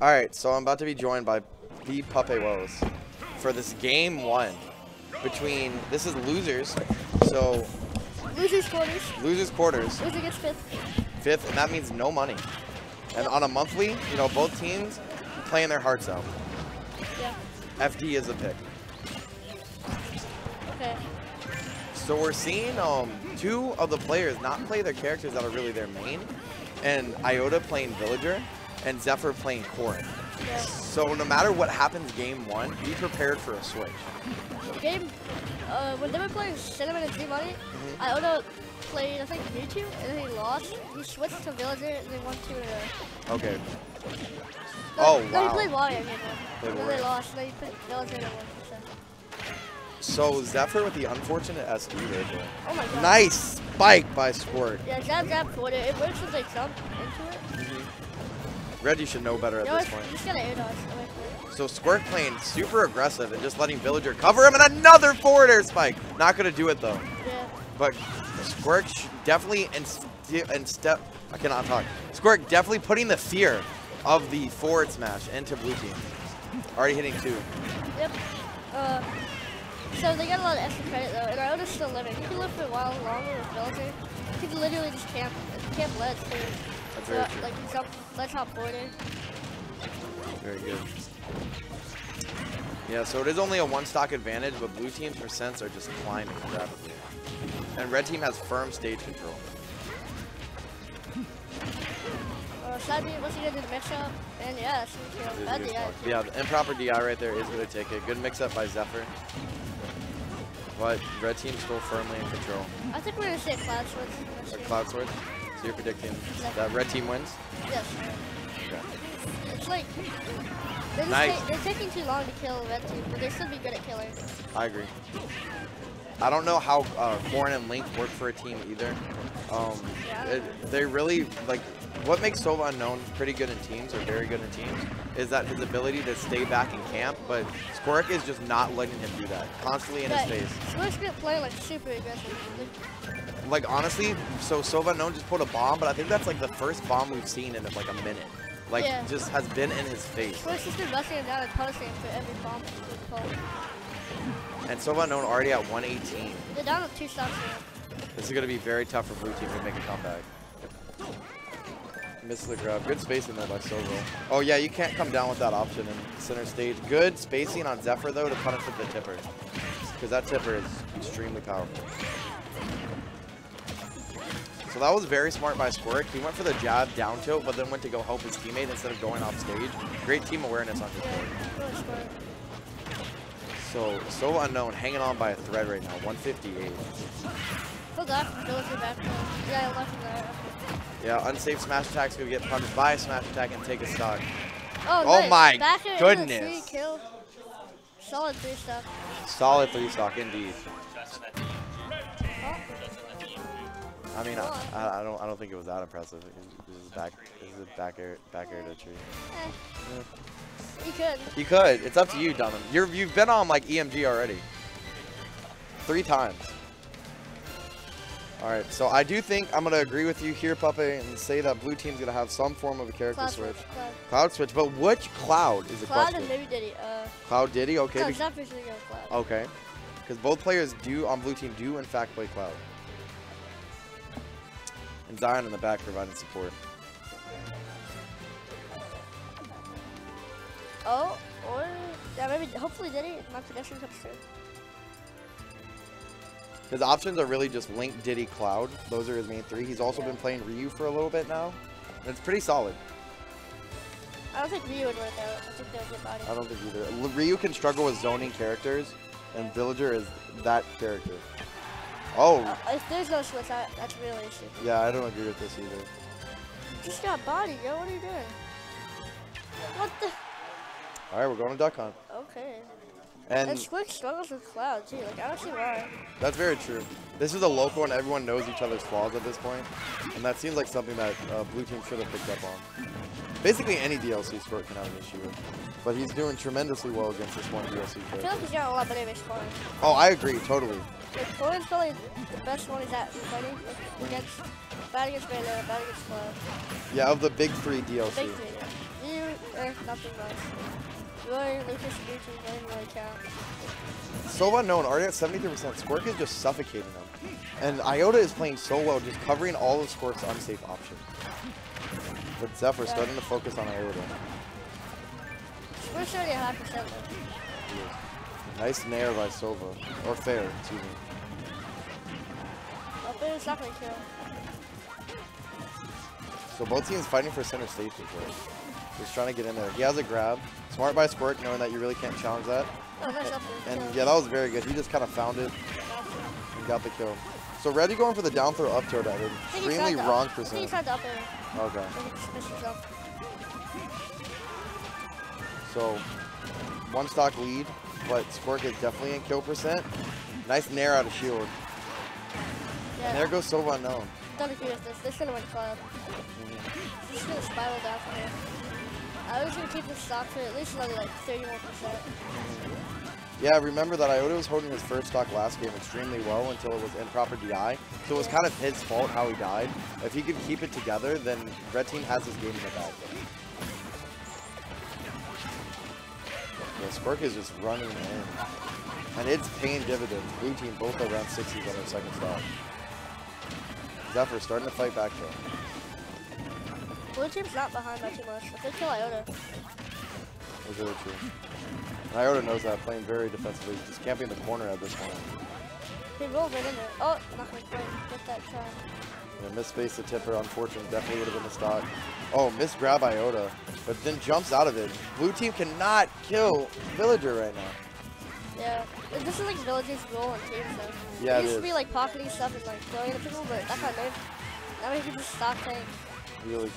All right, so I'm about to be joined by the Puppe Woes for this game one between this is losers, so Losers quarters. losers quarters, Loser gets fifth. fifth, and that means no money. And on a monthly, you know, both teams playing their hearts out. Yeah. FD is a pick. Okay. So we're seeing um, two of the players not play their characters that are really their main, and Iota playing Villager, and Zephyr playing Corrin. Yeah. So no matter what happens game one, be prepared for a switch. The game, uh, when they were playing Cinnamon and Z-Money, Mhm. Iota played, I think, Mewtwo, and then he lost. He switched to Villager, and they won two in a. Okay. No, Oh, No, he wow. played Wario game one. Played Wario. they lost, and then he put Villager in one. So. So Zephyr with the unfortunate SD there. Oh my god. Nice spike by Squerk. Yeah, jab, jab, forward. It works as they jump into it. Reggie should know better at know, this point. you just gotta air dodge. away from it. So Squerk playing super aggressive and just letting Villager cover him and another forward air spike. Not gonna do it though. Yeah. But Squerk definitely and and step. I cannot talk. Squerk definitely putting the fear of the forward smash into blue team. Already hitting two. Yep. Uh, so they got a lot of extra credit though, and Iota's still living. He can live for a while longer with Villager. He can literally just camp, camp ledge too. That's very true. like he jump, ledge hop border. Very good. Yeah, so it is only a one stock advantage, but blue team's percents are just climbing rapidly. And red team has firm stage control. Uh, B, what's he gonna do the mix up? And yeah, that's what It he is Bad a good DI. Yeah, the improper DI right there is going to take it. Good mix up by Zephyr. But red team still firmly in control. I think we're gonna a cloud switch. next Or year. Cloud Sword. So you're predicting that red team wins? Yes. Okay. It's like they're, Nice. ta- they're taking too long to kill red team, but they still be good at killing. I agree. I don't know how uh, Corrin and Link work for a team either. Um, Yeah. it, they really like what makes Sova Unknown pretty good in teams or very good in teams is that his ability to stay back in camp, but Squerk is just not letting him do that. Constantly in his face. Squerk's gonna play like super aggressive. Like, honestly, so Sova Unknown just put a bomb, but I think that's like the first bomb we've seen in like a minute. Like Yeah. just has been in his face. Squerk's just been busting him down and punishing him for every bomb. And Sova Unknown already at 118. They're down with two stocks now. This is going to be very tough for blue team to make a comeback. Miss the grab. Good spacing there by Sova. Oh yeah, you can't come down with that option in center stage. Good spacing on Zephyr though to punish with the tipper. Because that tipper is extremely powerful. So that was very smart by Squerk. He went for the jab down tilt, but then went to go help his teammate instead of going off stage. Great team awareness on his part. So, so unknown, hanging on by a thread right now, 158. Full dive, Villager back. Yeah, left right. Yeah, unsafe smash attack's gonna get punished by a smash attack and take a stock. Oh, Oh nice. my Back air a goodness. Three kill. Solid three stuff. Solid three stock indeed. I mean, I, I, don't I don't think it was that impressive. It it was back it was a back air back air to tree. eh. You could. You could. It's up to you, Dunham. You're you've been on like EMG already. Three times. All right, so I do think I'm gonna agree with you here, Puppe, and say that blue team's gonna have some form of a character Cloud switch. Cloud. Cloud switch, but which cloud is the Cloud question? and maybe Diddy. Uh, Cloud Diddy, okay. no, Zephyr's gonna go Cloud. Okay. Because both players do on blue team do in fact play Cloud. And Zion in the back providing support. Oh, or yeah, maybe hopefully Diddy. My prediction comes true. His options are really just Link, Diddy, Cloud. Those are his main three. He's also been playing Ryu for a little bit now. And it's pretty solid. I don't think Ryu would work out. I think they would get body. I don't think either. Ryu can struggle with zoning characters, and Villager is that character. Oh, Uh, if there's no switch, I, that's really issue. yeah, I don't agree with this either. Just got body, yo. What are you doing? What the? All right, we're going to Duck Hunt. Okay. And, And Squerk struggles with Cloud too. Like I don't see why. That's very true. This is a local and everyone knows each other's flaws at this point. And that seems like something that uh, Blue Team should have picked up on. Basically any DLC sport can have an issue with. But he's doing tremendously well against this one DLC I feel like he's got a lot better. Oh, I agree, totally. Like probably the best one he's at fighting like, against bad against Baylor, bad against Cloud. Yeah, of the big three The big DLC. three. yeah. You Eh, nothing much. Roy, Lucas, and Gucci didn't count. So unknown, already at 73%. Squerk is just suffocating them. And Iota is playing so well, just covering all of Squerk's unsafe options. But Zephyr Yeah. starting to focus on Iota. We're already at high percent though. Nice nair by Sova. Or fair, excuse me. There, it's not gonna kill. So both teams fighting for center stage here. Just trying to get in there. He has a grab. Smart by Squerk, knowing that you really can't challenge that. Oh, nice up. And yeah, that was very good. He just kind of found it and got the kill. So Reddy going for the down throw up throw at an I think he extremely wrong up- I he percent. tried to up there. Okay. I think he just missed himself. So one stock lead, but Squerk is definitely in kill percent. Nice nair out of shield. Yeah. And there goes Sova unknown. Don't agree with this. This should have went cloud. Mm-hmm. This should have spiraled down from here. I was gonna keep this stock for at least another like 31 percent. Yeah, remember that Iota was holding his first stock last game extremely well until it was improper DI. So it was kind of his fault how he died. If he could keep it together, then Red Team has this game in the bag. Yeah, Squerk is just running in. And it's paying dividends. Blue Team both around 60s on their second stock. Zephyr starting to fight back though. Blue team's not behind by too much. If they kill Iota, That's really true. And Iota knows that, playing very defensively, He's just camping the corner at this point. he rolled right in there. Oh, not gonna get that try. Yeah, miss space the tipper, unfortunately, definitely would have been the stock. Oh, miss grab Iota, but then jumps out of it. Blue team cannot kill Villager right now. Yeah, this is like Villager's role on team so. Yeah, He it used is. to be like pocketing stuff and like throwing at people, but that got nerfed. Now he can just stop tank. Really.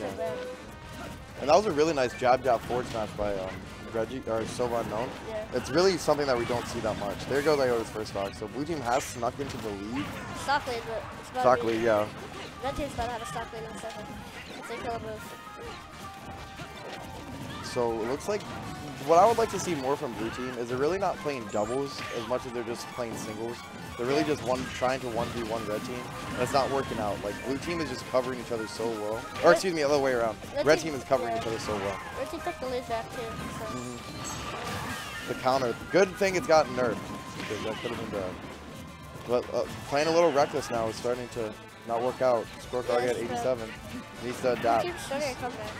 And that was a really nice jab jab forward smash by um, Reggie, or Sova Unknown. Yeah. It's really something that we don't see that much. There goes Iota's first stock. So blue team has snuck into the lead. Stock lead, but it's about Stock lead, yeah. Red team's about to have a stock lead in a second. If they kill them. So it looks like what I would like to see more from blue team is they're really not playing doubles as much as they're just playing singles. They're really just one trying to one v one red team. And it's not working out. Like blue team is just covering each other so well. Or excuse me, the other way around. Red Red team- team is covering yeah. each other so well. Red team took the lead back too. So. Mm-hmm. The counter. Good thing it's gotten nerfed. Because that could have been bad. But uh, playing a little reckless now is starting to not work out. Score Yeah, at 87. Needs to adapt. team's starting a comeback.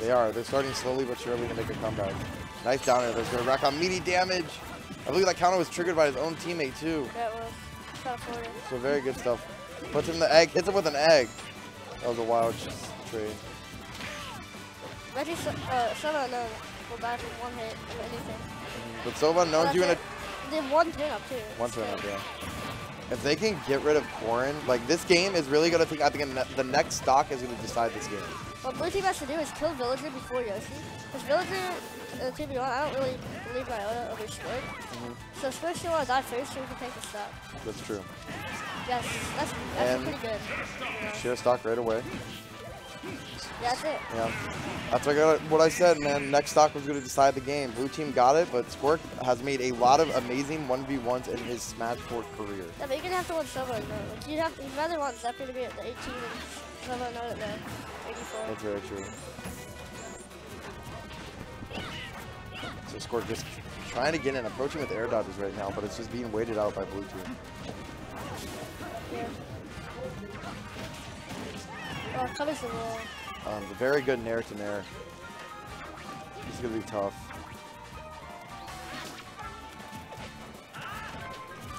They are. They're starting slowly but surely to make a comeback. Nice down air. There's going to rack on meaty damage. I believe that counter was triggered by his own teammate too. That was. So very good stuff. Puts him in the egg. Hits him with an egg. That was a wild trade. Reggie, uh, will die from one hit or anything. But Sova Well, known that's you in a it. They one turn up too. one turn up, yeah. If they can get rid of Corrin, like this game is really gonna think. I think the next stock is gonna decide this game. What blue team has to do is kill Villager before Yoshi. Because Villager, uh, to be honest, I don't really believe my Iota over Squid. Mm-hmm. So Squid should want to die first so we can take the stop. That's true. Yes, that's, that's And- pretty good. Share stock right away. Yeah, that's it. Yeah, that's what I, got, what I said, man. Next stock was going to decide the game. Blue team got it, but Squerk has made a lot of amazing 1v1s in his Smash 4 career. Yeah, but you're gonna have to win Silva no. Like you have, you'd rather want Zephyr to be at the 18 and no at the 84. That's very true. So Squerk just trying to get in, approaching with air dodges right now, but it's just being waited out by blue team. Oh, covers the wall. Um, very good nair to nair. This is to be tough.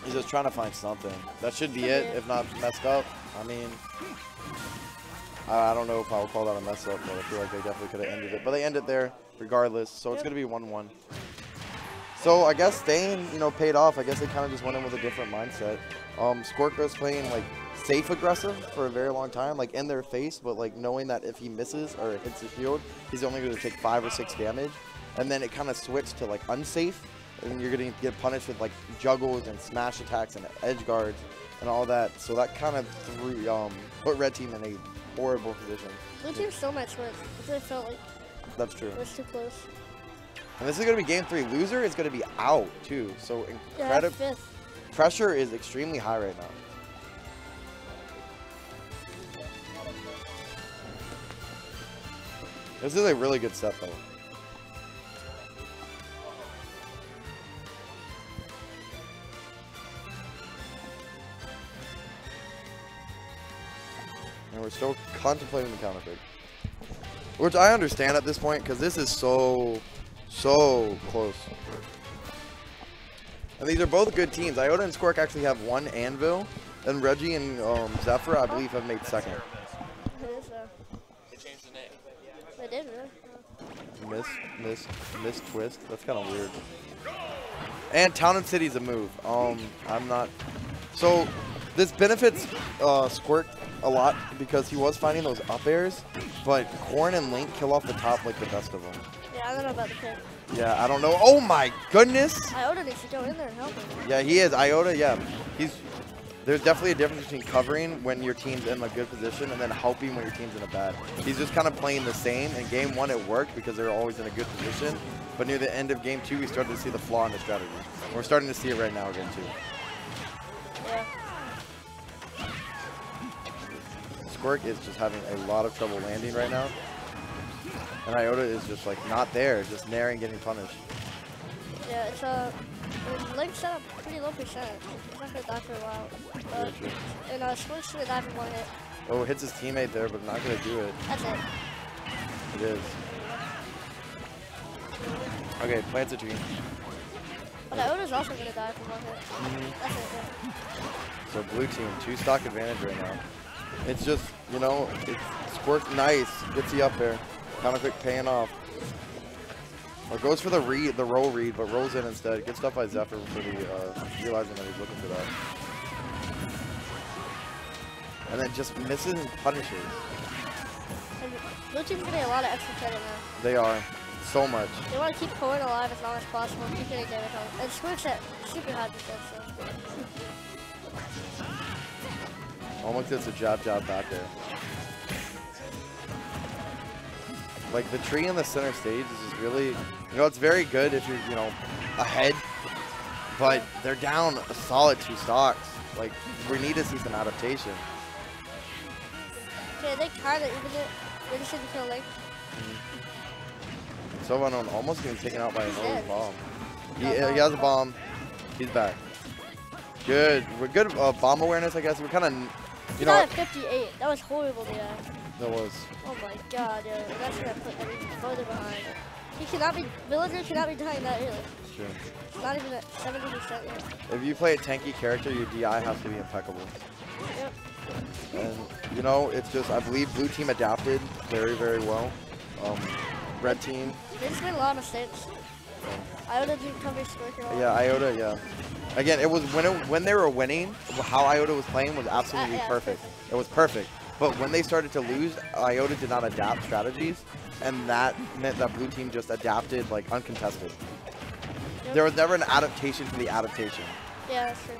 He's just trying to find something. That should be it, be it. if not messed up. I mean, I I don't know if I would call that a mess up, but I feel like they definitely could have ended it. But they end it there regardless, so it's going to be 1-1. So I guess staying, you know, paid off. I guess they kind of just went in with a different mindset. Um, Squirko's playing like safe aggressive for a very long time, like in their face, but like knowing that if he misses or hits the shield, he's only going to take five or six damage. And then it kind of switched to like unsafe, and you're going to get punished with like juggles and smash attacks and edge guards and all that. So that kind of threw, um, put red team in a horrible position. Blue team still might switch. If they felt like That's true. it was too close. And this is going to be game three. Loser is going to be out too. So incredible. fifth. Pressure is extremely high right now. This is a really good set though. We're still contemplating the counter pick. Which I understand at this point, because this is so, so close. And these are both good teams. Iota and Squerk actually have one Anvil, and Reggie and um, Zephyr, I believe, have made second. It is, They changed the name. they did really. Miss, miss, miss twist. That's kind of weird. And Town and City's a move. Um, I'm not. So, this benefits uh, Squerk a lot because he was finding those up airs, but Corrin and Link kill off the top like the best of them. Yeah, I don't know about the pick. Yeah, I don't know. Oh my goodness! Iota needs to go in there and help him. Yeah, he is. Iota, yeah. He's. There's definitely a difference between covering when your team's in a good position and then helping when your team's in a bad. He's just kind of playing the same. In game one, it worked because they're always in a good position. But near the end of game two, we started to see the flaw in the strategy. We're starting to see it right now again, too. Squerk is just having a lot of trouble landing right now. And Iota is just like not there, just nair and getting punished. Yeah, it's uh, I mean, Link's at a pretty low percent. He's not gonna die for a while. Uh, and uh, Squerk's gonna die for one hit. Oh, hits his teammate there, but not to do it. That's it. It is. Okay, plants a tree. But Iota's also gonna die for one hit. Mhm. That's it. Yeah. So blue team, two stock advantage right now. It's just, you know, it's Squerk nice, gets you up there. Kind of quick paying off. Or goes for the read, the roll read, but rolls in instead. Gets stuff by Zephyr for the, uh, realizing that he's looking for that. And then just misses and punishes. Blue team's getting a lot of extra credit now. They are. So much. They want to keep Corrin alive as long as possible keep getting damage on. And Squerk's at super high defense, so. Almost gets a jab jab back there. Like the tree in the center stage is just really, you know, it's very good if you're, you know, ahead, but they're down a solid two stocks. Like we need to see some adaptation. Okay, they kind of even it. They just didn't kill Link. Sova Unknown almost getting taken out by another dead. bomb. He, he has a bomb. He's back. Good. We're good uh, bomb awareness, I guess. We're kind of, you know, at 58. That was horrible, yeah. that was. Oh my god, yeah. That's gonna put everything further behind. He cannot be, Villager cannot be dying that early. Sure. Not even at 70% yet. If you play a tanky character, your DI has to be impeccable. Yep. And you know, it's just I believe blue team adapted very, very well. Um, red team, They just made a lot of mistakes. Iota didn't cover Squerk at all. yeah, Iota, yeah. Again, it was when it, when they were winning, how Iota was playing was absolutely Uh, yeah, perfect. perfect. It was perfect. But when they started to lose, Iota did not adapt strategies, and that meant that blue team just adapted like uncontested. Yep. There was never an adaptation to the adaptation, Yeah, that's true.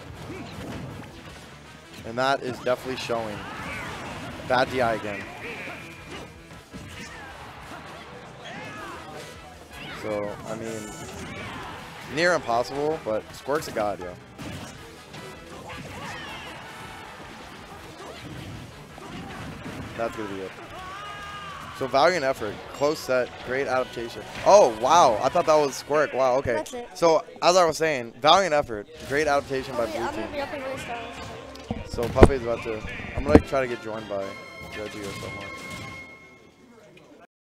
and that is definitely showing. Bad DI again. So, I mean, near impossible, but Squerk's a god, yo. That's gonna be it. So valiant effort, close set, great adaptation. Oh wow, I thought that was Squerk. Wow, okay. So as I was saying, valiant effort, great adaptation by I'll blue I'm gonna team. be up in really. So Puppy's about to. I'm gonna like, try to get joined by Joji or someone.